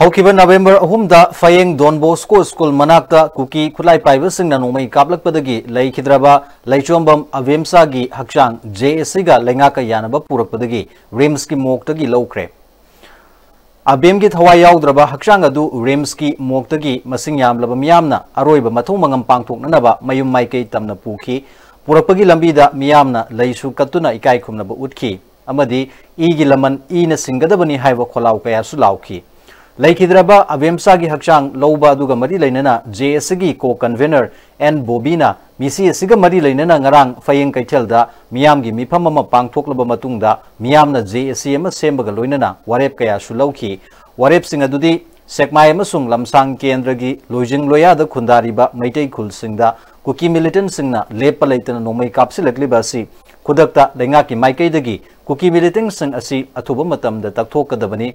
हौखिबा November अहुमदा फयेंग Don Bosco school मनाक्ता कुकी खुलाई पाइबसिंगना नोमई कापलकपदगी लैखिद्रबा लैचोंबम अवेमसागी हक्चांग जेएससीगा लैंगाका यानबा पुरकपदगी रिम्स की मोक्तगी लौख्रे अबेम की थवाई याउद्रबा हक्चांग अदु रिम्स की मोक्तगी मसिंग यामलबा मियामना अरोइबा मथौ मंगम पांगथोकनबा मयुम पुखी पुरकपगी लंबीदा मियामना लैसु कत्तुना इकाई खुमनबा उठखी अमदी ईगी लमन ईना सिंगदबनी हाइबा खोलाउ कयासु लाउखी लेखिद्रबा अवेमसा की दुगा मरी लेनना जेएस की को कन्वेनर एन बोबीना मिसी मरी लेनना ngarang फयेंग कैथेलदा मियाम की मिफम मतुंगदा मियामना जेएससी अमा सेमबगा लोइनना वारेप कया सुलौखी वारेप अमसुंग लमसांग केंद्र की लोजिंग लोयादा खुंदारिबा मैतै खुलसिंगदा कुकी मिलिटेंट लेप लेतना नोमै खुदक्ता लेंगा की माइकैदगी कुकी मिलिटेंट असि तकथोकदबनी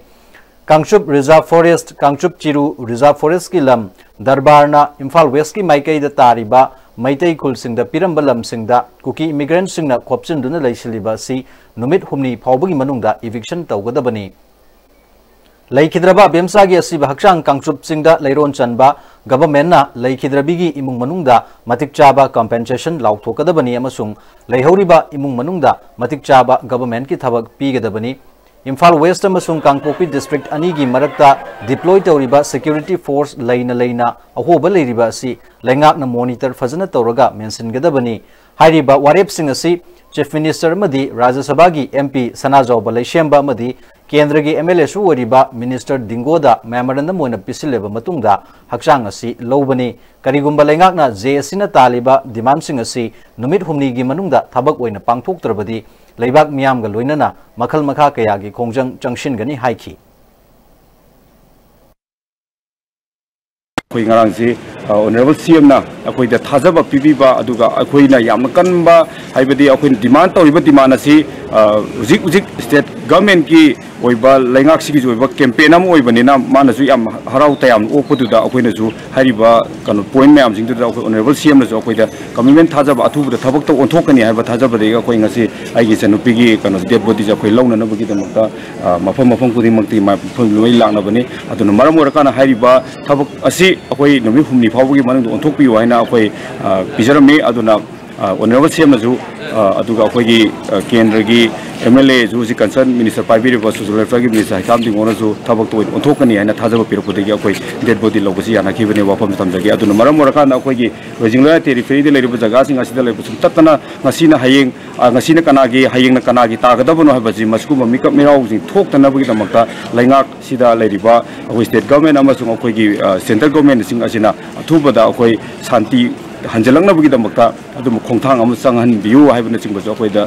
Kangchup reserve forest Kangchup Chiru reserve forest की लम, दरबारना इम्फाल वेस्ट की माइकई तारीबा, मैतई खुलसिंग पिरंब लमसिंग कुकी इमिग्रेंट फाउबगी मनुंगदा इविक्शन तौगदबनी। लैखिद्रबा लैरोन चनबा गवर्नमेंटना लैखिद्रबिगी इमुंग चाबा कंपेंसेशन लैहौरिबा इमुंग चाबा गवर्नमेंट की थबक पीगदबनी। इम्फाल वेस्ट कांगपोपी डिस्ट्रिक्ट अनी की मरक्ता डिप्लॉय तौरीबा सिक्योरिटी फोर्स लेना लेना अहोब लेरीबा मॉनिटर फजन तौरगा चीफ मिनिस्टर मदी राज्यसभा की एमपी सनाजौब लेशेंबा केंद्र की एमएलए सु ओरिबा मिनिस्टर दिंगोदा मेमोरेंडम मोइन पिसिलेबा मतुंगदा लौबनी करिगुंबा लेंगाकना जेएससी तालिबा डिमांडसिंग की मनुंगदा थबक ओइन leibak miyam ga loinana makhal makha kaya gi khongjang changshin gani haiki khoi ngarang ji honorable cm na akhoi da thajaba pibi ba aduga akhoi na yam kanba haibadi akhoi demand to iba demand asi ꯍꯧꯖꯤꯛ ꯍꯧꯖꯤꯛ state ꯒꯚꯔꯟꯃꯦꯟꯠꯀꯤ ꯑꯣꯏꯕ ꯂꯩꯉꯥꯛꯁꯤꯒꯤꯁꯨ ꯑꯣꯏꯕ campaign ꯑꯃ ꯑꯣꯏꯕꯅꯤꯅ ꯃꯥꯅꯁꯨ ꯌꯥꯝ ꯍꯔꯥꯎ ꯇꯌꯥꯝꯅ ꯑꯣꯛꯄꯗꯨꯗ ꯑꯩꯈꯣꯏꯅꯁꯨ ꯍꯥꯏꯔꯤꯕ ꯀꯩꯅꯣ ꯄꯣꯏꯟ ꯃꯌꯥꯝꯁꯤꯡꯗꯨꯗ ꯑꯩꯈꯣꯏ ꯑꯣꯅꯔꯦꯕꯜ ꯁꯤ ꯑꯦꯝꯅꯁꯨ ꯑꯩꯈꯣꯏꯗ ꯀꯃꯤꯠꯃꯦꯟ ꯊꯥꯖꯕ ꯑꯊꯨꯕꯗ ꯊꯕꯛꯇ ꯑꯣꯟꯊꯣꯛꯀꯅꯤ ꯍꯥꯏꯕ ꯊꯥꯖꯕꯗꯒꯤ ꯑꯩꯈꯣꯏ ꯉꯁꯤ ꯑꯩꯒꯤ ꯏꯆꯟꯅꯨꯄꯤꯒꯤ ꯀꯩꯅꯣ ꯗꯦꯗ ꯕꯣꯗꯤꯁꯦ ꯑꯩꯈꯣꯏ ꯂꯧꯅꯅꯕꯒꯤꯗꯃꯛꯇ ꯃꯐꯝ ꯃꯐꯝ ꯈꯨꯗꯤꯡꯃꯛꯇꯤ ꯃꯐꯝ ꯂꯣꯏ ꯂꯥꯛꯅꯕꯅꯤ ꯑꯗꯨꯅ ꯃꯔꯝ ꯑꯣꯏꯔꯀꯥꯟꯗ ꯍꯥꯏꯔꯤꯕ ꯊꯕꯛ ꯑꯁꯤ ꯑꯩꯈꯣꯏ ꯅꯨꯃꯤꯠ ꯍꯨꯝꯅꯤ ꯐꯥꯎꯕꯒꯤ ꯃꯅꯨꯡꯗ ꯑꯣꯟꯊꯣꯛꯄꯤꯌꯨ ꯍꯥꯏꯅ ꯑꯩꯈꯣꯏ ꯄꯤꯖꯔꯝꯃꯤ ꯑꯗꯨꯅ ꯑꯣꯅꯔꯦꯕꯜ ꯁꯤ ꯑꯦꯝꯅꯁꯨ ꯑꯗꯨꯒ ꯑꯩꯈꯣꯏꯒꯤ ꯀꯦꯟꯗ꯭ꯔꯒꯤ ꯑꯦꯝ ꯑꯦꯜ ꯑꯦꯁꯨ ꯍꯧꯖꯤꯛ ꯀꯟꯁꯔꯟ ꯃꯤꯅꯤꯁꯇꯔ ꯄꯥꯏꯕꯤꯔꯤꯕ ꯁꯣꯁꯤꯌꯦꯜ ꯋꯦꯜꯐꯤꯌꯔꯒꯤ ꯃꯤꯅꯤꯁꯇꯔ ꯍꯩꯀꯥꯝ ꯇꯤꯡꯒꯣꯅꯁꯨ ꯊꯕꯛꯇ ꯑꯣꯟꯊꯣꯛꯀꯅꯤ ꯍꯥꯏꯅ ꯊꯥꯖꯕ ꯄꯤꯔꯛꯄꯗꯒꯤ ꯑꯩꯈꯣꯏ ꯗꯦꯠ ꯕꯣꯗꯤ ꯂꯧꯕꯁꯤ ꯌꯥꯅꯈꯤꯕꯅꯤ ꯋꯥꯐꯝ ꯊꯝꯖꯒꯦ ꯑꯗꯨꯅ ꯃꯔꯝ ꯑꯣꯏꯔꯀꯥꯟꯗ ꯑꯩꯈꯣꯏꯒꯤ ꯔꯣꯖꯤꯡ ꯂꯣꯌꯥ ꯇꯦꯔꯤꯐꯦꯔꯤꯗ ꯂꯩꯔꯤꯕ ꯖꯒꯥꯁꯤꯡ ꯑꯁꯤꯗ ꯂꯩꯕ ꯁꯨꯝ ꯇꯠꯇꯅ ꯉꯁꯤꯅ ꯍꯌꯦꯡ ꯉꯁꯤꯅ ꯀꯅꯥꯒꯤ ꯍꯌꯦꯡꯅ ꯀꯅꯥꯒꯤ ꯇꯥꯒꯗꯕꯅꯣ ꯍꯥꯏꯕꯁꯤ ꯃꯁꯤꯒꯨꯝꯕ ꯃꯤꯀꯞ ꯃꯤꯔꯥꯎꯁꯤꯡ ꯊꯣꯛꯇꯅꯕꯒꯤꯗꯃꯛꯇ ꯂꯩꯉꯥꯛꯁꯤꯗ ꯂꯩꯔꯤꯕ ꯑꯩꯈꯣꯏ ꯁ꯭ꯇꯦꯠ ꯒꯚꯔꯟꯃꯦꯟꯠ ꯑꯃꯁꯨꯡ ꯑꯩꯈꯣꯏꯒꯤ ꯁꯦꯟꯇ꯭ꯔꯦꯜ ꯒꯚꯔꯟꯃꯦꯟꯠꯁꯤꯡ ꯑꯁꯤꯅ ꯑꯊꯨꯕꯗ ꯑꯩꯈꯣꯏ ꯁꯥꯟꯇꯤ ꯍꯟꯖꯤꯜꯂꯛꯅꯕꯒꯤ ꯗꯃꯛꯇ ꯑꯗꯨꯝ ꯈꯣꯡꯊꯥꯡ ꯑꯃ ꯆꯪꯍꯟꯕꯤꯌꯨ ꯍꯥꯏꯕꯅꯆꯤꯡꯕꯁꯨ ꯑꯩꯈꯣꯏꯗ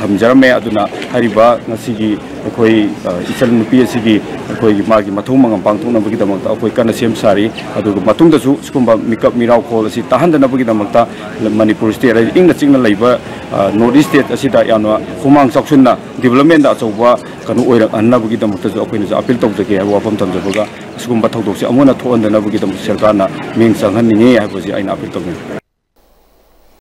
ꯊꯝꯖꯔꯝꯃꯦ ꯑꯗꯨꯅ ꯍꯥꯏꯔꯤꯕ ꯉꯁꯤꯒꯤ ꯑꯩꯈꯣꯏ ꯏꯆꯜ ꯅꯨꯄꯤ ꯑꯁꯤꯒꯤ ꯑꯩꯈꯣꯏꯒꯤ ꯃꯥꯒꯤ ꯃꯊꯧ ꯃꯉꯝ ꯄꯥꯡꯊꯣꯛꯅꯕꯒꯤꯗꯃꯛꯇ ꯑꯩꯈꯣꯏ ꯀꯟꯅ ꯁꯦꯝ ꯁꯥꯔꯤ ꯑꯗꯨꯒ ꯃꯇꯨꯡꯗꯁꯨ ꯁꯤꯒꯨꯝꯕ ꯃꯤꯀꯞ ꯃꯤꯔꯥꯎ ꯈꯣꯜ ꯑꯁꯤ ꯇꯥꯍꯟꯗꯅꯕꯒꯤꯗꯃꯛꯇ ꯃꯅꯤꯄꯨꯔ ꯁ꯭ꯇꯦꯠ ꯑꯁꯤ ꯏꯪꯅ ꯆꯤꯛꯅ ꯂꯩꯕ ꯅꯣꯔꯠ ꯏꯁ ꯁ꯭ꯇꯦꯠ ꯑꯁꯤꯗ ꯌꯥꯝꯅ ꯍꯨꯃꯥꯡ ꯆꯥꯎꯁꯤꯟꯅ ꯗꯤꯕꯂꯞꯃꯦꯟꯗ ꯑꯆꯧꯕ ꯀꯩꯅꯣ ꯑꯣꯏꯔꯛꯅꯕꯒꯤꯗꯃꯛꯇꯁꯨ ꯑꯩꯈꯣꯏꯅꯁꯨ ꯑꯥꯄꯤꯜ ꯇꯧꯖꯒꯦ ꯍꯥꯏꯕ ꯋꯥꯐꯝ ꯊꯝꯖꯕꯒ ꯁꯤꯒꯨꯝꯕ ꯊꯧꯗꯣꯛꯁꯤ ꯑꯃꯨꯛ ꯍꯟꯅ ꯊꯣꯛꯍꯟꯗꯅꯕꯒꯤꯗꯃꯛ ꯁꯔꯀꯥꯔꯅ ꯃꯤꯠꯌꯦꯡ ꯆꯪꯍꯟꯅꯤꯡꯉꯤ ꯍꯥꯏꯕꯁꯤ ꯑꯩꯅ ꯑꯥꯄꯤꯜ ꯇꯧꯖꯩ